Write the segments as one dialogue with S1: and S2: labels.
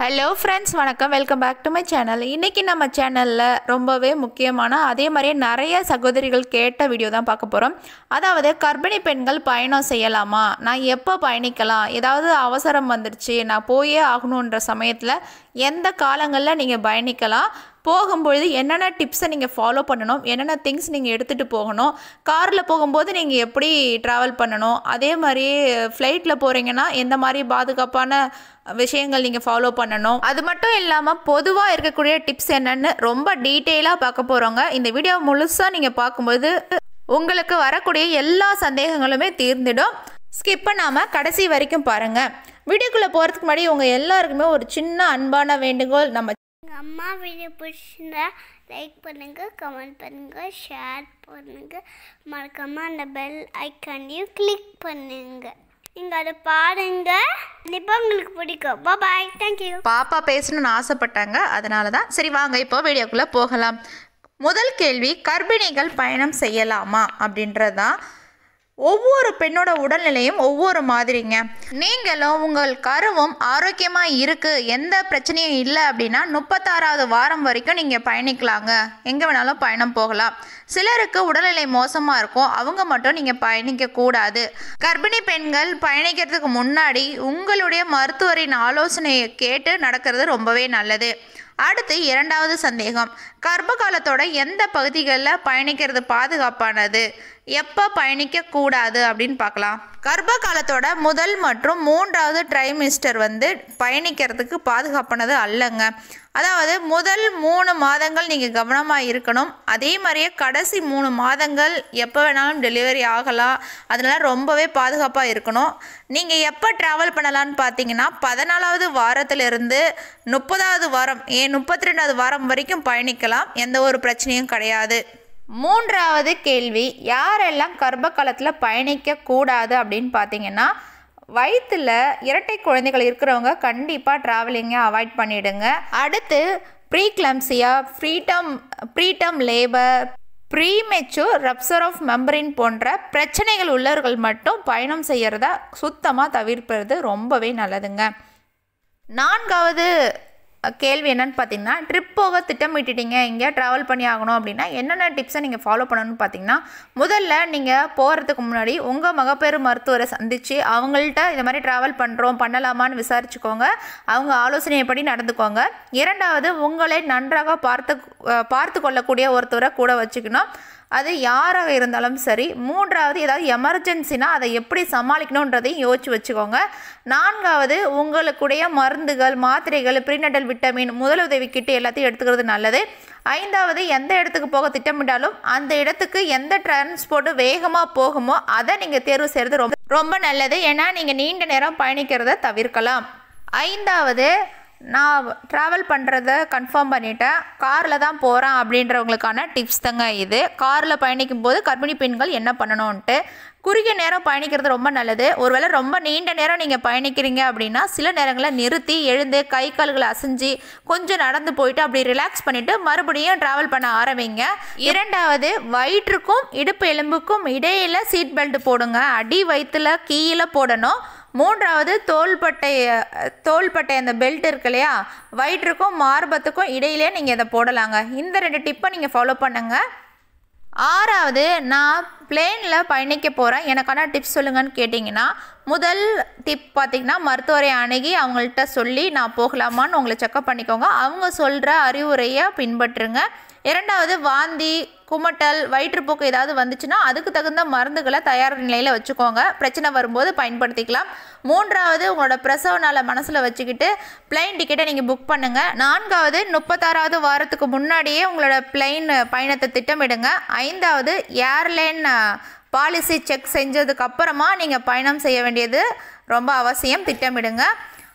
S1: Hello friends வணக்கம். Welcome back to my channel இன்றைக்கி நம்ம சேனலில் ரொம்பவே முக்கியமான அதே மாதிரியே நிறைய சகோதரிகள் கேட்ட வீடியோ தான் பார்க்க போகிறோம் அதாவது கர்ப்பிணி பெண்கள் பயணம் செய்யலாமா? நான் எப்போ பயணிக்கலாம்? ஏதாவது அவசரம் வந்துருச்சு நான் போயே ஆகணுன்ற சமயத்தில் எந்த காலங்களில் நீங்கள் பயணிக்கலாம்? போகும்பொழுது என்னென்ன டிப்ஸை நீங்கள் ஃபாலோ பண்ணணும் என்னென்ன திங்ஸ் நீங்கள் எடுத்துகிட்டு போகணும் காரில் போகும்போது நீங்கள் எப்படி ட்ராவல் பண்ணணும் அதே மாதிரி ஃப்ளைட்டில் போகிறீங்கன்னா எந்த மாதிரி பாதுகாப்பான விஷயங்கள் நீங்கள் ஃபாலோ பண்ணணும். அது மட்டும் இல்லாமல் பொதுவாக இருக்கக்கூடிய டிப்ஸ் என்னென்னு ரொம்ப டீட்டெயிலாக பார்க்க போகிறோங்க இந்த வீடியோ முழுசாக நீங்கள் பார்க்கும்போது உங்களுக்கு வரக்கூடிய எல்லா சந்தேகங்களுமே தீர்ந்துடும். ஸ்கிப் பண்ணாமல் கடைசி வரைக்கும் பாருங்கள் வீடியோக்குள்ளே போகிறதுக்கு முன்னாடி உங்கள் எல்லாருக்குமே ஒரு சின்ன அன்பான வேண்டுகோள் நம்ம
S2: எங்கள் அம்மா வீடியோ பிடிச்சிருந்தா லைக் பண்ணுங்கள் கமெண்ட் பண்ணுங்கள் ஷேர் பண்ணுங்கள் மறக்காமல் அந்த பெல் ஐக்கானையும் கிளிக் பண்ணுங்கள் நீங்கள் அதை பாருங்கள் கண்டிப்பாக உங்களுக்கு பிடிக்கும். பாய் தேங்க்யூ
S1: பாப்பா பேசணும்னு ஆசைப்பட்டாங்க. அதனால தான் சரி வாங்க இப்போ வீடியோக்குள்ளே போகலாம். முதல் கேள்வி கர்ப்பிணிகள் பயணம் செய்யலாமா அப்படின்றது தான் ஒவ்வொரு பெண்ணோட உடல்நிலையும் ஒவ்வொரு மாதிரிங்க. நீங்களும் உங்கள் கருவும் ஆரோக்கியமாக இருக்குது எந்த பிரச்சனையும் இல்லை அப்படின்னா முப்பத்தாறாவது வாரம் வரைக்கும் நீங்கள் பயணிக்கலாங்க. எங்கே வேணாலும் பயணம் போகலாம். சிலருக்கு உடல்நிலை மோசமாக இருக்கும். அவங்க மட்டும் நீங்கள் பயணிக்கக்கூடாது கர்ப்பிணி பெண்கள் பயணிக்கிறதுக்கு முன்னாடி உங்களுடைய மருத்துவரின் ஆலோசனையை கேட்டு நடக்கிறது ரொம்பவே நல்லது. அடுத்து இரண்டாவது சந்தேகம். கர்ப்ப காலத்தோட எந்த பகுதிகளில் பயணிக்கிறது பாதுகாப்பானது? எப்போ பயணிக்கக்கூடாது அப்படின்னு பார்க்கலாம். கர்ப்ப காலத்தோட முதல் மற்றும் மூன்றாவது ட்ரைமிஸ்டர் வந்து பயணிக்கிறதுக்கு பாதுகாப்பானது அல்லங்க. அதாவது முதல் மூணு மாதங்கள் நீங்கள் கவனமாக இருக்கணும். அதே மாதிரியே கடைசி மூணு மாதங்கள் எப்போ வேணாலும் டெலிவரி ஆகலாம். அதனால ரொம்பவே பாதுகாப்பாக இருக்கணும். நீங்கள் எப்போ ட்ராவல் பண்ணலான்னு பார்த்தீங்கன்னா பதினாலாவது வாரத்திலிருந்து முப்பதாவது வாரம் ஏன் முப்பத்தி ரெண்டாவது வாரம் வரைக்கும் பயணிக்கலாம். எந்த ஒரு பிரச்சனையும் கிடையாது. மூன்றாவது கேள்வி யாரெல்லாம் கர்ப்ப காலத்தில் பயணிக்க கூடாது அப்படின்னு பார்த்தீங்கன்னா வயிற்றில் இரட்டை குழந்தைகள் இருக்கிறவங்க கண்டிப்பாக ட்ராவலிங்கை அவாய்ட் பண்ணிடுங்க. அடுத்து preeclampsia preterm preterm labour premature rupture of மெம்பரின் போன்ற பிரச்சனைகள் உள்ளவர்கள் மட்டும் பயணம் செய்கிறத சுத்தமாக தவிர்ப்பது ரொம்பவே நல்லதுங்க. நான்காவது கேள்வி என்னென்னு பார்த்தீங்கன்னா ட்ரிப் போக திட்டமிட்டுட்டீங்க எங்கேயா ட்ராவல் பண்ணி ஆகணும் அப்படின்னா என்னென்ன டிப்ஸை நீங்கள் ஃபாலோ பண்ணணும்னு பார்த்தீங்கன்னா முதல்ல நீங்கள் போகிறதுக்கு முன்னாடி உங்கள் மகப்பேறு மருத்துவரை சந்தித்து அவங்கள்ட்ட இந்த மாதிரி ட்ராவல் பண்ணுறோம் பண்ணலாமான்னு விசாரிச்சுக்கோங்க. அவங்க ஆலோசனைப்படி நடந்துக்கோங்க. இரண்டாவது உங்களை நன்றாக பார்த்து பார்த்து கொள்ளக்கூடிய ஒருத்தரை கூட வச்சுக்கணும். அது யாராக இருந்தாலும் சரி மூன்றாவது ஏதாவது எமர்ஜென்சினா அதை எப்படி சமாளிக்கணுன்றதையும் யோசிச்சு வச்சுக்கோங்க. நான்காவது உங்களுக்குடைய மருந்துகள் மாத்திரைகள் ப்ரீநட்டல் விட்டமின் முதலுதவி கிட்டு எல்லாத்தையும் எடுத்துக்கிறது நல்லது. ஐந்தாவது எந்த இடத்துக்கு போக திட்டமிட்டாலும் அந்த இடத்துக்கு எந்த டிரான்ஸ்போர்ட்டு வேகமாக போகுமோ அதை நீங்கள் தேர்வு செய்கிறது ரொம்ப ரொம்ப நல்லது. ஏன்னா நீங்கள் நீண்ட நேரம் பயணிக்கிறத தவிர்க்கலாம். ஐந்தாவது நான் ட்ராவல் பண்ணுறத கன்ஃபார்ம் பண்ணிட்டேன். காரில் தான் போகிறேன் அப்படின்றவங்களுக்கான டிப்ஸ் தாங்க இது. காரில் பயணிக்கும் போது கர்ப்பிணி பெண்கள் என்ன பண்ணணும்ன்ட்டு குறுகிய நேரம் பயணிக்கிறது ரொம்ப நல்லது. ஒருவேளை ரொம்ப நீண்ட நேரம் நீங்கள் பயணிக்கிறீங்க அப்படின்னா சில நேரங்களில் நிறுத்தி எழுந்து கை கால்களை அசைஞ்சு கொஞ்சம் நடந்து போயிட்டு அப்படி ரிலாக்ஸ் பண்ணிவிட்டு மறுபடியும் ட்ராவல் பண்ண ஆரம்பிங்க. இரண்டாவது வயிற்றுக்கும் இடுப்பு எலும்புக்கும் இடையில சீட் பெல்ட் போடுங்க. அடி வயிற்றுல கீழே போடணும். மூன்றாவது தோள்பட்டை தோள்பட்டை அந்த பெல்ட் இருக்கு இல்லையா? வயிற்றுக்கும் மார்பத்துக்கும் இடையிலே நீங்கள் இதை போடலாங்க. இந்த ரெண்டு டிப்பை நீங்கள் ஃபாலோ பண்ணுங்கள் ஆறாவது நான் பிளேனில் பயணிக்க போகிறேன் எனக்கான டிப்ஸ் சொல்லுங்கன்னு கேட்டிங்கன்னா முதல் டிப் பார்த்திங்கன்னா மருத்துவரை அணுகி அவங்கள்ட்ட சொல்லி நான் போகலாமான்னு உங்களை செக்கப் பண்ணிக்கோங்க. அவங்க சொல்கிற அறிவுரையை பின்பற்றுங்க. இரண்டாவது வாந்தி குமட்டல் வயிற்றுப்போக்கு ஏதாவது வந்துச்சுன்னா அதுக்கு தகுந்த மருந்துகளை தயார் நிலையில் வச்சுக்கோங்க. பிரச்சனை வரும்போது பயன்படுத்திக்கலாம். மூன்றாவது உங்களோட பிரசவ நாளை மனசில் வச்சுக்கிட்டு பிளைன் டிக்கெட்டை நீங்கள் புக் பண்ணுங்கள் நான்காவது முப்பத்தாறாவது வாரத்துக்கு முன்னாடியே உங்களோட பிளைன் பயணத்தை திட்டமிடுங்க. ஐந்தாவது ஏர்லைன் பாலிசி செக் செஞ்சதுக்கு அப்புறமா நீங்கள் பயணம் செய்ய வேண்டியது ரொம்ப அவசியம். திட்டமிடுங்க.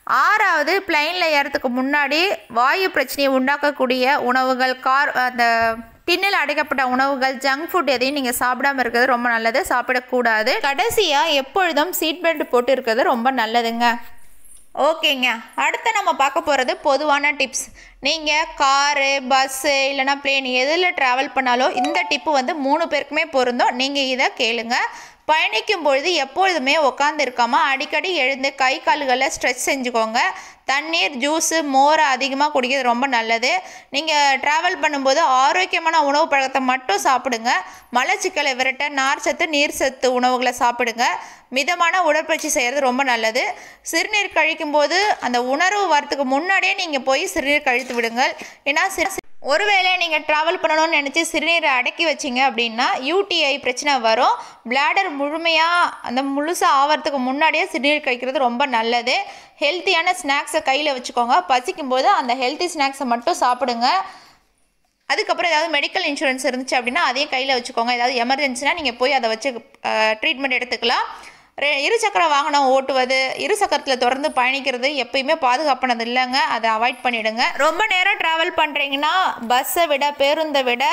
S1: ஆறாவது பிளைனில் ஏறத்துக்கு முன்னாடி வாயு பிரச்சனையை உண்டாக்கக்கூடிய உணவுகள் கார் அந்த டின்னில் அடைக்கப்பட்ட உணவுகள் ஜங்க் ஃபுட் எதையும் நீங்கள் சாப்பிடாம இருக்கிறது ரொம்ப நல்லது. சாப்பிடக்கூடாது. கடைசியாக எப்பொழுதும் சீட் பெல்ட் போட்டு இருக்கிறது ரொம்ப நல்லதுங்க. ஓகேங்க. அடுத்து நம்ம பார்க்க போகிறது பொதுவான டிப்ஸ் நீங்கள் காரு பஸ்ஸு இல்லைனா பிளேன் எதில் ட்ராவல் பண்ணாலும் இந்த டிப்பு வந்து மூணு பேருக்குமே பொருந்தும். நீங்கள் இதை கேளுங்க. பயணிக்கும் பொழுது எப்பொழுதுமே உட்காந்து இருக்காமல் அடிக்கடி எழுந்து கை கால்களை ஸ்ட்ரெச் செஞ்சுக்கோங்க. தண்ணீர் ஜூஸு மோர் அதிகமாக குடிக்கிறது ரொம்ப நல்லது. நீங்கள் ட்ராவல் பண்ணும்போது ஆரோக்கியமான உணவு பழக்கத்தை மட்டும் சாப்பிடுங்க. மலச்சிக்கலை விரட்ட நார் சத்து நீர் சத்து உணவுகளை சாப்பிடுங்க. மிதமான உடற்பயிற்சி செய்கிறது ரொம்ப நல்லது. சிறுநீர் கழிக்கும்போது அந்த உணர்வு வரத்துக்கு முன்னாடியே நீங்கள் போய் சிறுநீர் கழித்து விடுங்கள். ஏன்னா சிறு ஒருவேளை நீங்கள் ட்ராவல் பண்ணணும்னு நினச்சி சிறுநீரை அடக்கி வச்சிங்க அப்படின்னா யூடிஐ பிரச்சனை வரும். பிளாடர் முழுமையாக அந்த முழுசாக ஆகிறதுக்கு முன்னாடியே சிறுநீர் கழிக்கிறது ரொம்ப நல்லது. ஹெல்த்தியான ஸ்நாக்ஸை கையில் வச்சுக்கோங்க. பசிக்கும் போது அந்த ஹெல்த்தி ஸ்நாக்ஸை மட்டும் சாப்பிடுங்க. அதுக்கப்புறம் ஏதாவது மெடிக்கல் இன்சூரன்ஸ் இருந்துச்சு அப்படின்னா அதையும் கையில் வச்சுக்கோங்க. ஏதாவது எமர்ஜென்சினா நீங்கள் போய் அதை வச்சு ட்ரீட்மெண்ட் எடுத்துக்கலாம். இருசக்கர வாகனம் ஓட்டுவது இருசக்கரத்தில் தொடர்ந்து பயணிக்கிறது எப்பயுமே பாதுகாப்பானது இல்லைங்க அதை அவாய்ட் பண்ணிவிடுங்க ரொம்ப நேரம் ட்ராவல் பண்ணுறீங்கன்னா பஸ்ஸை விட பேருந்தை விட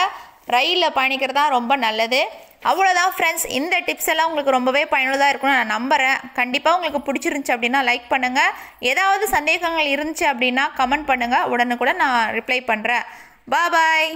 S1: ரயிலில் பயணிக்கிறது தான் ரொம்ப நல்லது. அவ்வளோதான் ஃப்ரெண்ட்ஸ் இந்த டிப்ஸ் எல்லாம் உங்களுக்கு ரொம்பவே பயனுள்ளதாக இருக்கும்னு நான் நம்புகிறேன் கண்டிப்பாக உங்களுக்கு பிடிச்சிருந்துச்சி அப்படின்னா லைக் பண்ணுங்கள் ஏதாவது சந்தேகங்கள் இருந்துச்சு அப்படின்னா கமெண்ட் பண்ணுங்கள் உடனுக்குடன் நான் ரிப்ளை பண்ணுறேன் பாய்